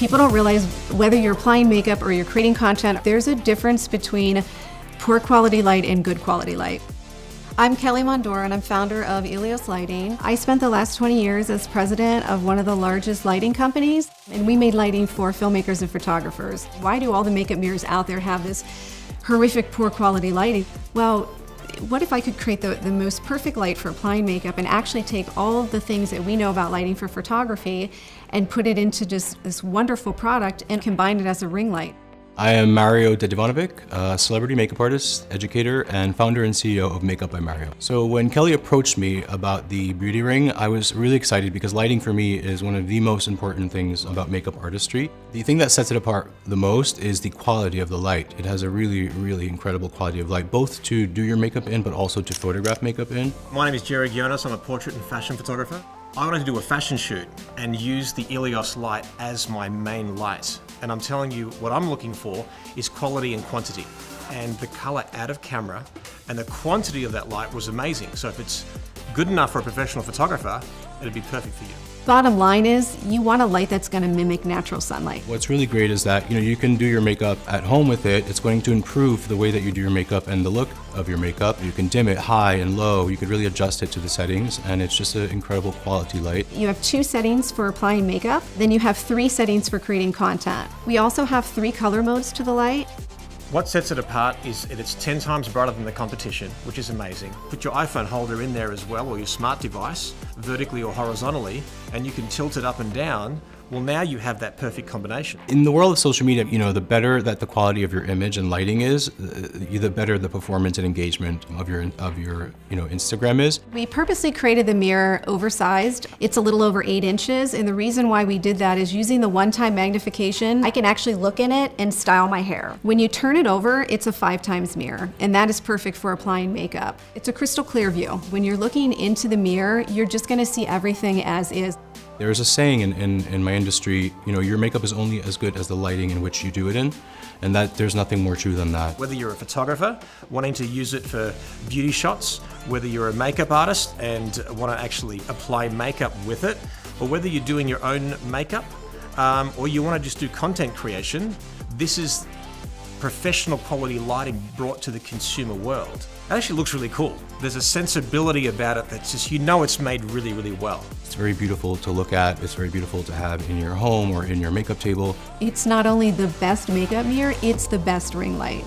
People don't realize whether you're applying makeup or you're creating content, there's a difference between poor quality light and good quality light. I'm Kelly Mondora and I'm founder of Ilios Lighting. I spent the last 20 years as president of one of the largest lighting companies, and we made lighting for filmmakers and photographers. Why do all the makeup mirrors out there have this horrific poor quality lighting? Well, what if I could create the, the most perfect light for applying makeup and actually take all the things that we know about lighting for photography and put it into just this wonderful product and combine it as a ring light? I am Mario Dedivanovic, a celebrity makeup artist, educator, and founder and CEO of Makeup by Mario. So when Kelly approached me about the beauty ring, I was really excited because lighting for me is one of the most important things about makeup artistry. The thing that sets it apart the most is the quality of the light. It has a really, really incredible quality of light, both to do your makeup in, but also to photograph makeup in. My name is Jerry Ghionis. I'm a portrait and fashion photographer. I wanted to do a fashion shoot and use the Ilios light as my main light. And I'm telling you, what I'm looking for is quality and quantity. And the color out of camera and the quantity of that light was amazing. So if it's good enough for a professional photographer, it'd be perfect for you. Bottom line is, you want a light that's going to mimic natural sunlight. What's really great is that you know you can do your makeup at home with it. It's going to improve the way that you do your makeup and the look of your makeup. You can dim it high and low. You could really adjust it to the settings, and it's just an incredible quality light. You have two settings for applying makeup, then you have three settings for creating content. We also have three color modes to the light. What sets it apart is that it's 10 times brighter than the competition, which is amazing. Put your iPhone holder in there as well, or your smart device, vertically or horizontally, and you can tilt it up and down well, now you have that perfect combination. In the world of social media, you know, the better that the quality of your image and lighting is, uh, uh, the better the performance and engagement of your of your you know Instagram is. We purposely created the mirror oversized. It's a little over eight inches, and the reason why we did that is using the one-time magnification. I can actually look in it and style my hair. When you turn it over, it's a five times mirror, and that is perfect for applying makeup. It's a crystal clear view. When you're looking into the mirror, you're just going to see everything as is. There's a saying in, in, in, my industry, you know, your makeup is only as good as the lighting in which you do it in, and that there's nothing more true than that. Whether you're a photographer wanting to use it for beauty shots, whether you're a makeup artist and want to actually apply makeup with it, or whether you're doing your own makeup, um, or you want to just do content creation, this is professional quality lighting brought to the consumer world. It actually looks really cool. There's a sensibility about it that's just, you know it's made really, really well. It's very beautiful to look at. It's very beautiful to have in your home or in your makeup table. It's not only the best makeup mirror, it's the best ring light.